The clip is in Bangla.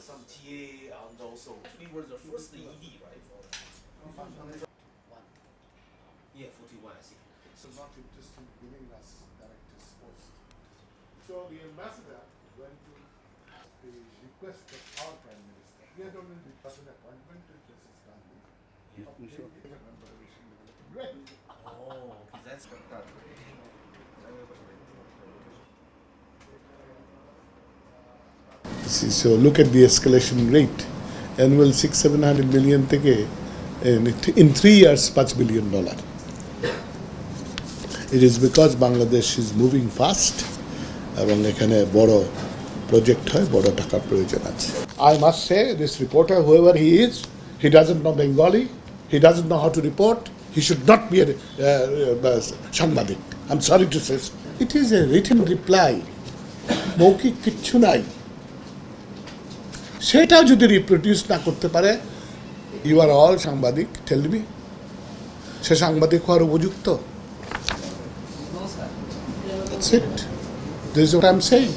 some TA and um, also we were the first ED, right? For one. Yeah, 41, I see. So not interested in giving us director's post. So the ambassador went to the request of our prime minister. We had already discussed an appointment to Mrs. Gandhi. Yeah. of the Member of Asian Development Bank. Oh, okay, that's See, so look at the escalation rate. Annual six, seven hundred million থেকে in, three years পাঁচ billion dollar. It is because Bangladesh is moving fast এবং এখানে বড় প্রজেক্ট হয় বড় টাকার প্রয়োজন আছে I must say this reporter whoever he is he doesn't know Bengali he doesn't know how to report he should not be a uh, uh, সাংবাদিক sorry to say so. It is a written reply মৌখিক কিচ্ছু নাই সেটাও যদি রিপ্রোডিউস না করতে পারে ইউ আর অল সাংবাদিক টেলবি সে সাংবাদিক হওয়ার উপযুক্ত That's it. This is what I'm saying.